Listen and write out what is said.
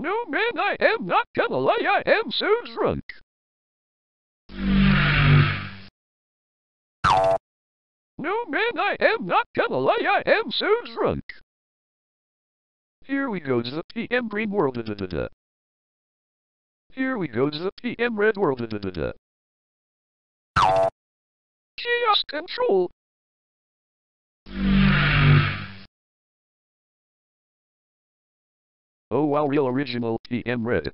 No, man, I am not gonna I am so drunk. No, man, I am not gonna I am so drunk. Here we go to the PM green world. Da, da, da, Here we go to the PM red world. Da, da, da, Chaos control. Oh wow, real original PM red.